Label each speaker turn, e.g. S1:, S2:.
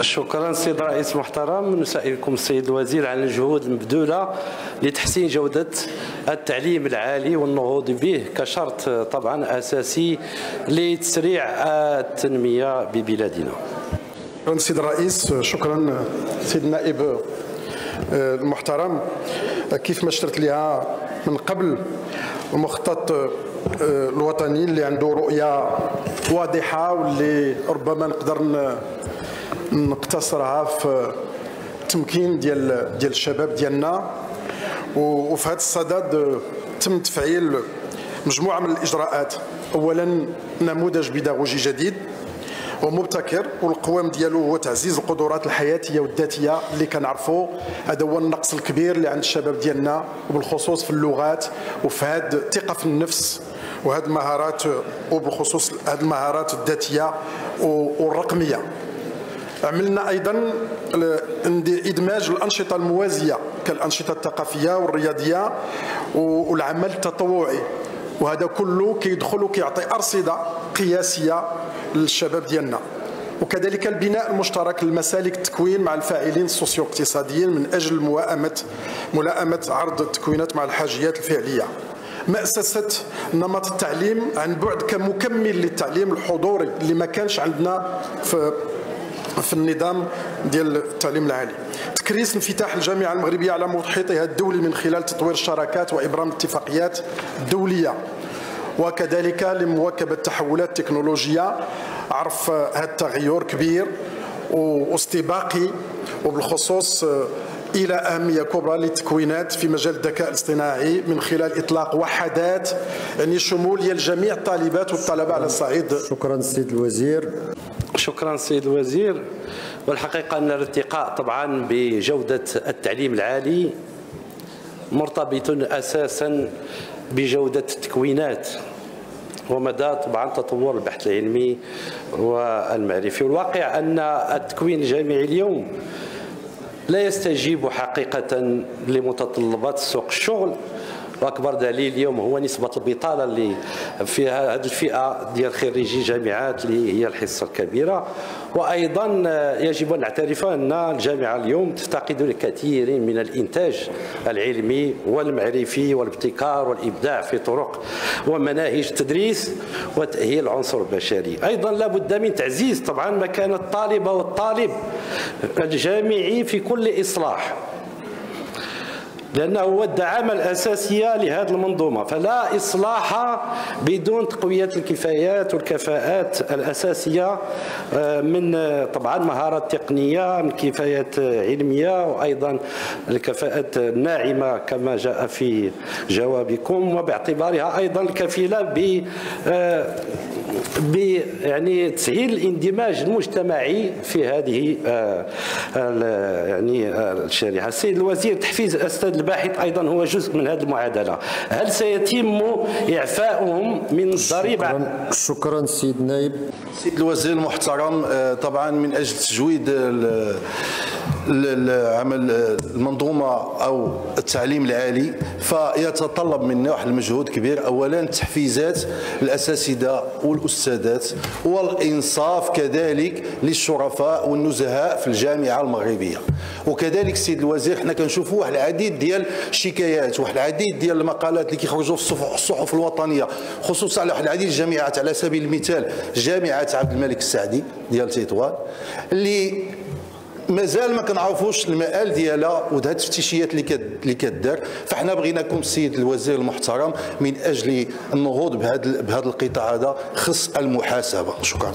S1: شكرا سيد الرئيس المحترم نسائلكم السيد الوزير على الجهود المبذولة لتحسين جودة التعليم العالي والنهوض به كشرط طبعا أساسي لتسريع التنمية ببلادنا.
S2: شكرا سيد الرئيس. شكرا سيد النائب المحترم. كيف ما اشرت لها من قبل المخطط الوطني اللي عنده رؤية واضحة واللي ربما نقدر نقتصرها في التمكين ديال ديال الشباب ديالنا. وفي هذا الصدد تم تفعيل مجموعة من الإجراءات. اولا نموذج بيداغوجي جديد ومبتكر والقوام ديالو هو تعزيز القدرات الحياتية والذاتية اللي كنعرفوا هذا هو النقص الكبير اللي عند الشباب ديالنا وبالخصوص في اللغات وفي هذه الثقه في النفس وهذه المهارات وبالخصوص هذه المهارات الذاتية والرقمية. عملنا أيضا إدماج الأنشطة الموازية كالأنشطة الثقافية والرياضية والعمل التطوعي. وهذا كله كيدخل وكيعطي أرصدة قياسية للشباب ديالنا. وكذلك البناء المشترك لمسالك التكوين مع الفاعلين السوسيو اقتصاديين من أجل موائمه ملائمة عرض التكوينات مع الحاجيات الفعلية. مأسسة نمط التعليم عن بعد كمكمل للتعليم الحضوري اللي ما كانش عندنا في في النظام ديال التعليم العالي. تكريس انفتاح الجامعة المغربية على محيطها الدولي من خلال تطوير الشراكات وإبرام الاتفاقيات الدوليه وكذلك لمواكبة التحولات التكنولوجية عرف هذا التغير كبير واستباقي وبالخصوص إلى أهمية كبرى للتكوينات في مجال الذكاء الاصطناعي من خلال إطلاق وحدات يعني شموليه لجميع الطالبات والطلبة على الصعيد.
S3: شكرا السيد الوزير.
S1: شكرا سيد الوزير. والحقيقة أن الارتقاء طبعا بجودة التعليم العالي مرتبط أساسا بجودة التكوينات ومدى طبعا تطور البحث العلمي والمعرفي. والواقع أن التكوين الجامعي اليوم لا يستجيب حقيقة لمتطلبات سوق الشغل وأكبر دليل اليوم هو نسبة البطالة اللي في هذه الفئة ديال خريجي جامعات اللي هي الحصة الكبيرة. وأيضا يجب أن نعترف أن الجامعة اليوم تفتقد لكثير من الإنتاج العلمي والمعرفي والابتكار والإبداع في طرق ومناهج التدريس وتأهيل العنصر البشري أيضا لابد من تعزيز طبعا مكانة الطالبه والطالب الجامعي في كل إصلاح. لأنه هو الدعامة الأساسية لهذه المنظومة. فلا إصلاح بدون تقوية الكفايات والكفاءات الأساسية آه، من طبعا مهارات تقنية من كفايات علمية وأيضا الكفاءات الناعمة كما جاء في جوابكم. وباعتبارها أيضا الكفيلة ب آه، يعني تسهيل الاندماج المجتمعي في هذه يعني الشريحه السيد الوزير تحفيز الاستاذ الباحث أيضا هو جزء من هذه المعادلة. هل سيتم إعفائهم من الضريبه
S3: شكرا, شكرا سيد النائب
S4: سيد الوزير المحترم آه، طبعا من أجل تجويد عمل المنظومة أو التعليم العالي فيتطلب منا واحد المجهود كبير اولا تحفيزات الأساتذة والأستاذات والإنصاف كذلك للشرفاء والنزهاء في الجامعة المغربية. وكذلك السيد الوزير حنا كنشوفوا واحد العديد ديال الشكايات واحد العديد ديال المقالات اللي كيخرجوا في الصحف الوطنية خصوصا على واحد العديد الجامعات على سبيل المثال جامعة عبد الملك السعدي ديال تطوان اللي مازال ما كنعرفوش المآل ديالها وهاد التفتيشيات اللي اللي كدار. فاحنا بغيناكم السيد الوزير المحترم من أجل النهوض بهذا بهذا القطاع هذا خص المحاسبة. شكرا.